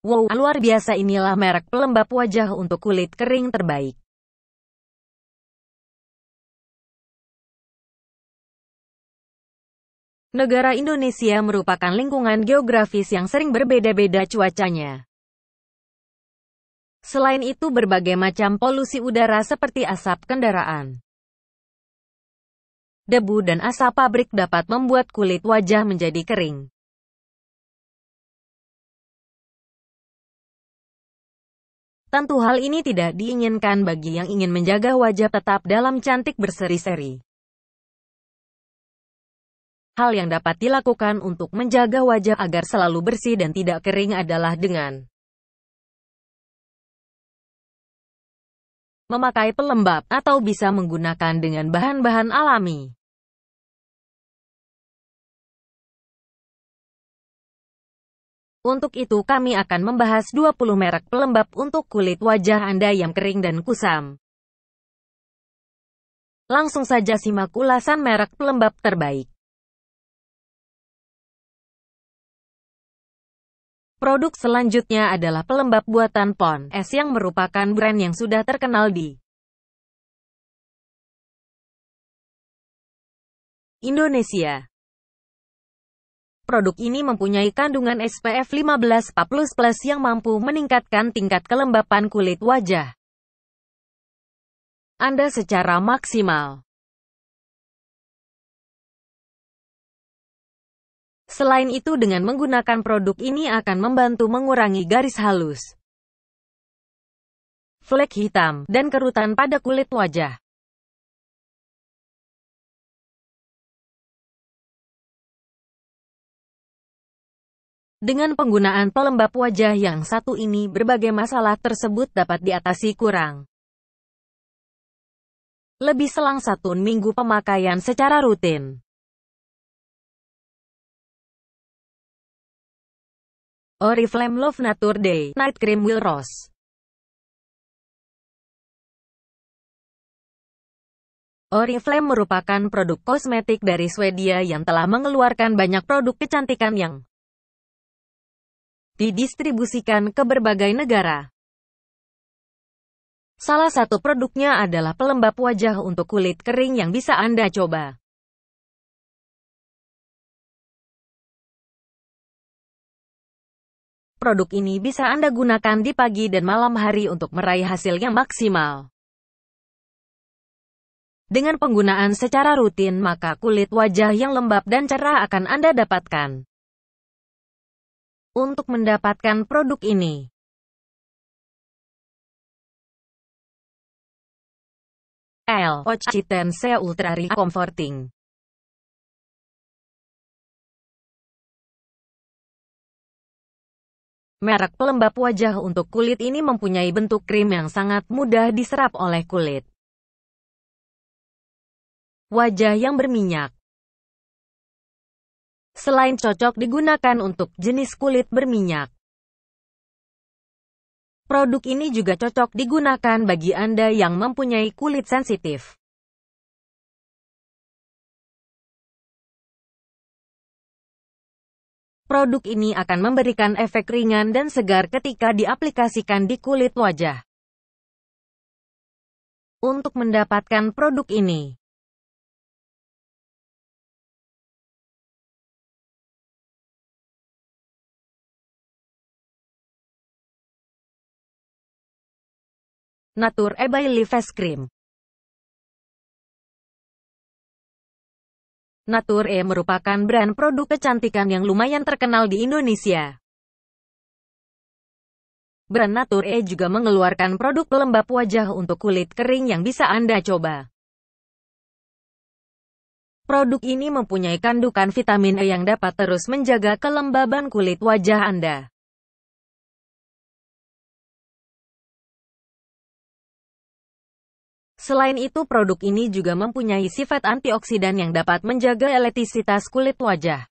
Wow, luar biasa inilah merek pelembab wajah untuk kulit kering terbaik. Negara Indonesia merupakan lingkungan geografis yang sering berbeda-beda cuacanya. Selain itu berbagai macam polusi udara seperti asap kendaraan, debu dan asap pabrik dapat membuat kulit wajah menjadi kering. Tentu hal ini tidak diinginkan bagi yang ingin menjaga wajah tetap dalam cantik berseri-seri. Hal yang dapat dilakukan untuk menjaga wajah agar selalu bersih dan tidak kering adalah dengan memakai pelembab, atau bisa menggunakan dengan bahan-bahan alami. Untuk itu kami akan membahas 20 merek pelembab untuk kulit wajah Anda yang kering dan kusam. Langsung saja simak ulasan merek pelembab terbaik. Produk selanjutnya adalah pelembab buatan Pon S yang merupakan brand yang sudah terkenal di Indonesia. Produk ini mempunyai kandungan SPF 15 PA++ yang mampu meningkatkan tingkat kelembapan kulit wajah Anda secara maksimal. Selain itu dengan menggunakan produk ini akan membantu mengurangi garis halus, flek hitam, dan kerutan pada kulit wajah. Dengan penggunaan pelembab wajah yang satu ini, berbagai masalah tersebut dapat diatasi kurang. Lebih selang satu minggu pemakaian secara rutin. Oriflame Love Nature Day Night Cream Will Rose Oriflame merupakan produk kosmetik dari Swedia yang telah mengeluarkan banyak produk kecantikan yang didistribusikan ke berbagai negara. Salah satu produknya adalah pelembab wajah untuk kulit kering yang bisa Anda coba. Produk ini bisa Anda gunakan di pagi dan malam hari untuk meraih hasil yang maksimal. Dengan penggunaan secara rutin maka kulit wajah yang lembab dan cerah akan Anda dapatkan. Untuk mendapatkan produk ini, L. Occidense Ultra Comforting Merek pelembab wajah untuk kulit ini mempunyai bentuk krim yang sangat mudah diserap oleh kulit. Wajah yang berminyak Selain cocok digunakan untuk jenis kulit berminyak, produk ini juga cocok digunakan bagi Anda yang mempunyai kulit sensitif. Produk ini akan memberikan efek ringan dan segar ketika diaplikasikan di kulit wajah. Untuk mendapatkan produk ini, Natur Ebailly Face Cream Natur E merupakan brand produk kecantikan yang lumayan terkenal di Indonesia. Brand Natur E juga mengeluarkan produk pelembab wajah untuk kulit kering yang bisa Anda coba. Produk ini mempunyai kandungan vitamin E yang dapat terus menjaga kelembaban kulit wajah Anda. Selain itu produk ini juga mempunyai sifat antioksidan yang dapat menjaga elastisitas kulit wajah.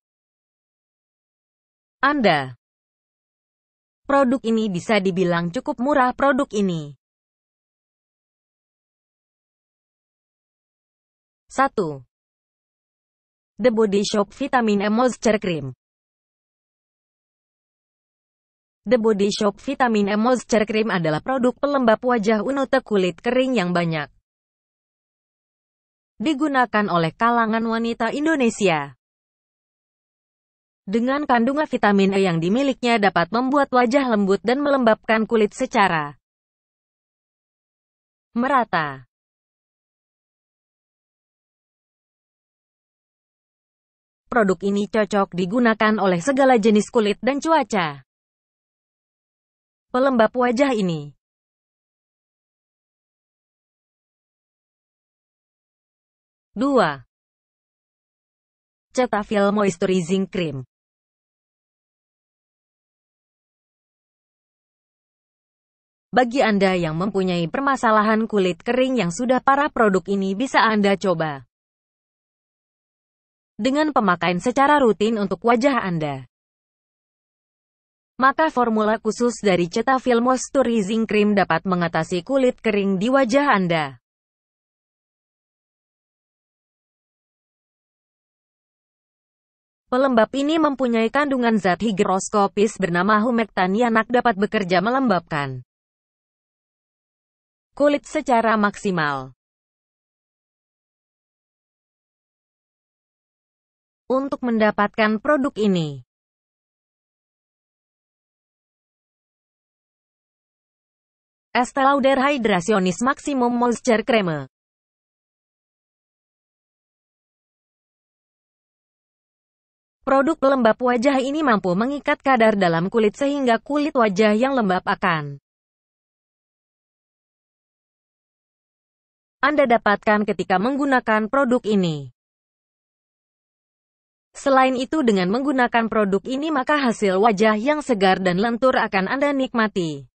Anda. Produk ini bisa dibilang cukup murah produk ini. 1. The Body Shop Vitamin E Moisture Cream The Body Shop Vitamin E Moisture Cream adalah produk pelembab wajah untuk kulit kering yang banyak digunakan oleh kalangan wanita Indonesia. Dengan kandungan vitamin E yang dimilikinya dapat membuat wajah lembut dan melembabkan kulit secara merata. Produk ini cocok digunakan oleh segala jenis kulit dan cuaca. Pelembab wajah ini 2. Cetaphil Moisturizing Cream Bagi Anda yang mempunyai permasalahan kulit kering yang sudah parah produk ini bisa Anda coba. Dengan pemakaian secara rutin untuk wajah Anda. Maka formula khusus dari Cetaphil Moisturizing Cream dapat mengatasi kulit kering di wajah Anda. Pelembab ini mempunyai kandungan zat higroskopis bernama humectan yang dapat bekerja melembabkan kulit secara maksimal. Untuk mendapatkan produk ini, Estee Lauder Hydrationis Maximum Moisture Creme Produk pelembab wajah ini mampu mengikat kadar dalam kulit sehingga kulit wajah yang lembab akan Anda dapatkan ketika menggunakan produk ini. Selain itu dengan menggunakan produk ini maka hasil wajah yang segar dan lentur akan Anda nikmati.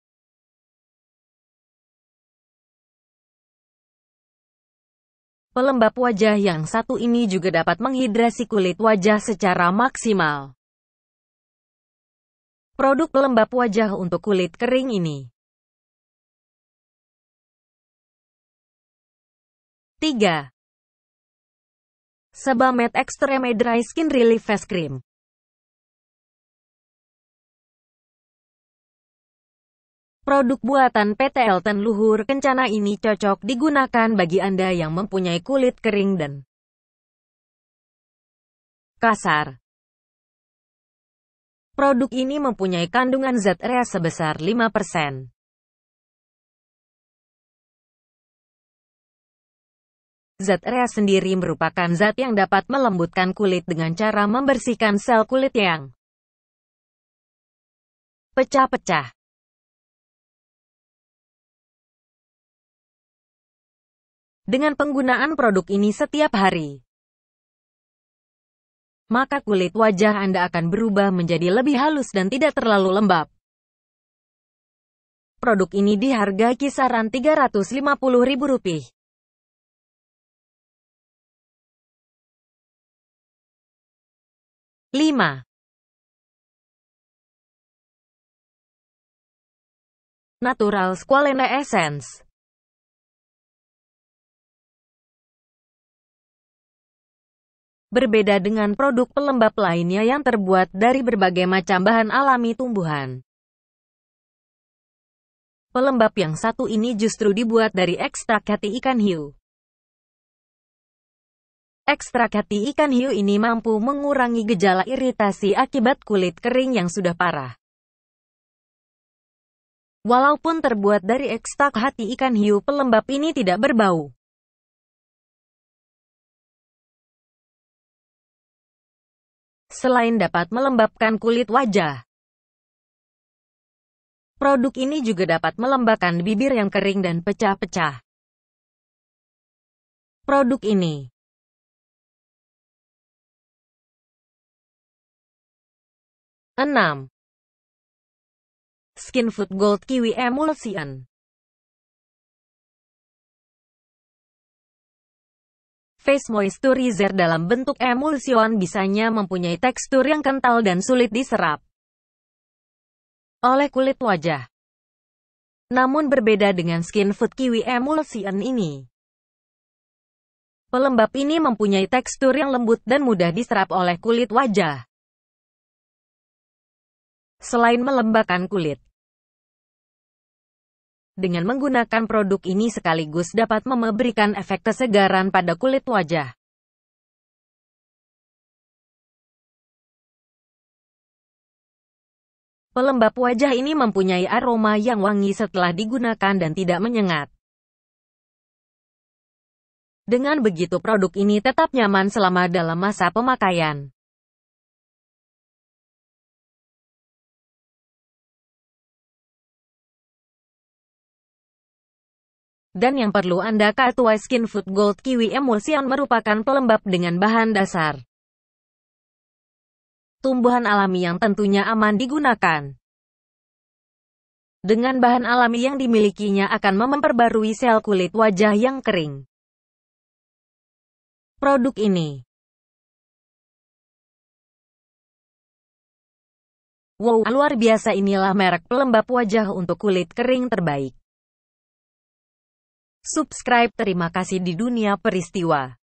Pelembab wajah yang satu ini juga dapat menghidrasi kulit wajah secara maksimal. Produk pelembab wajah untuk kulit kering ini. 3. Sebamed Extreme Dry Skin Relief Face Cream Produk buatan PT Elton Luhur Kencana ini cocok digunakan bagi Anda yang mempunyai kulit kering dan kasar. Produk ini mempunyai kandungan zat rea sebesar 5%. Zat rea sendiri merupakan zat yang dapat melembutkan kulit dengan cara membersihkan sel kulit yang pecah-pecah. Dengan penggunaan produk ini setiap hari, maka kulit wajah Anda akan berubah menjadi lebih halus dan tidak terlalu lembab. Produk ini dihargai kisaran Rp350.000. Lima. Natural Squalene Essence Berbeda dengan produk pelembab lainnya yang terbuat dari berbagai macam bahan alami tumbuhan. Pelembab yang satu ini justru dibuat dari ekstrak hati ikan hiu. Ekstrak hati ikan hiu ini mampu mengurangi gejala iritasi akibat kulit kering yang sudah parah. Walaupun terbuat dari ekstrak hati ikan hiu, pelembab ini tidak berbau. Selain dapat melembabkan kulit wajah, produk ini juga dapat melembabkan bibir yang kering dan pecah-pecah. Produk ini enam. Skin Food Gold Kiwi Emulsion Face moisturizer dalam bentuk emulsion bisanya mempunyai tekstur yang kental dan sulit diserap oleh kulit wajah. Namun berbeda dengan Skin Food Kiwi Emulsion ini. Pelembab ini mempunyai tekstur yang lembut dan mudah diserap oleh kulit wajah. Selain melembabkan kulit, dengan menggunakan produk ini sekaligus dapat memberikan efek kesegaran pada kulit wajah. Pelembab wajah ini mempunyai aroma yang wangi setelah digunakan dan tidak menyengat. Dengan begitu produk ini tetap nyaman selama dalam masa pemakaian. Dan yang perlu Anda ketahui Skin Food Gold Kiwi Emulsion merupakan pelembab dengan bahan dasar tumbuhan alami yang tentunya aman digunakan. Dengan bahan alami yang dimilikinya akan memperbarui sel kulit wajah yang kering. Produk ini Wow, luar biasa inilah merek pelembab wajah untuk kulit kering terbaik. Subscribe terima kasih di dunia peristiwa.